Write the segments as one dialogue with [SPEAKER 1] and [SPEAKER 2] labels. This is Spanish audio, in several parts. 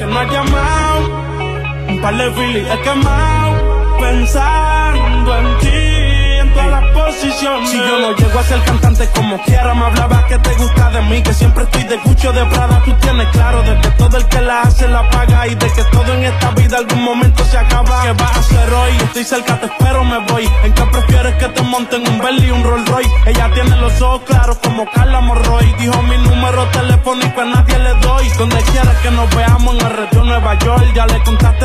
[SPEAKER 1] llamado, un par de filis he quemado, pensando en ti, en todas las posiciones. Si yo no llego a ser cantante como quiera, me hablaba que te gusta de mí, que siempre estoy de cucho de Prada, tú tienes claro de que todo el que la hace la paga y de que todo en esta vida algún momento se acaba. ¿Qué vas a hacer hoy? Estoy cerca, te espero, me voy. ¿En qué prefieres que te monten un Bentley y un Rolls Royce? Ella tiene los ojos claros como Carla Morroy. Dijo mi número telefónico a nadie le doy. Donde quieras que nos veamos en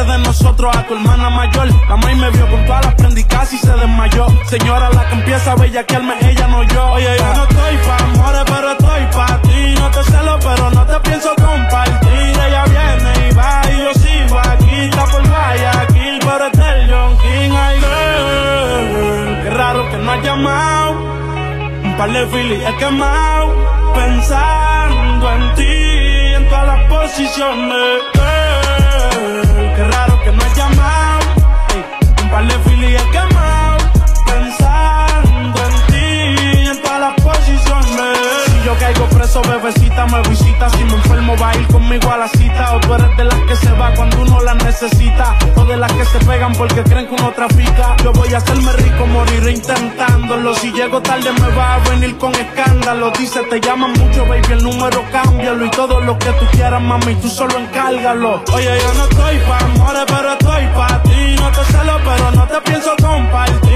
[SPEAKER 1] de nosotros a tu hermana mayor. La maíz me vio con todas las prendicas y se desmayó. Señora, la que empieza a bellaquearme, ella no yo. Oye, yo no estoy pa' amores, pero estoy pa' ti. No te celo, pero no te pienso compartir. Ella viene y va y yo sigo aquí. Está por Guayaquil, pero este es el John King. Ay, girl, qué raro que no has llamado. Un par de filis he quemado. Pensando en ti, en todas las posiciones. Me visita. Si me enfermo, va a ir conmigo a la cita. O tú eres de las que se va cuando uno la necesita. O de las que se pegan porque creen que uno trafica. Yo voy a hacerme rico, moriré intentándolo. Si llego tarde, me va a venir con escándalo. Dice, te llaman mucho, baby, el número cámbialo. Y todo lo que tú quieras, mami, tú solo encárgalo. Oye, yo no estoy pa' amores, pero estoy pa' ti. No te celo, pero no te pienso compartir.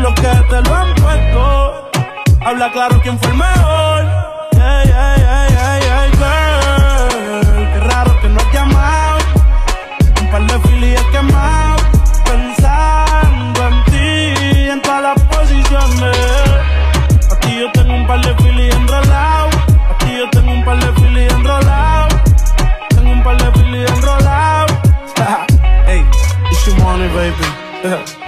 [SPEAKER 1] son los que te lo han puesto. Habla claro quién fue el mejor. Yeah, yeah, yeah, girl. Qué raro que no has llamado. Un par de filis quemado. Pensando en ti, en todas las posiciones. Aquí yo tengo un par de filis enrolados. Aquí yo tengo un par de filis enrolados. Tengo un par de filis enrolados. hey, it's your money, baby.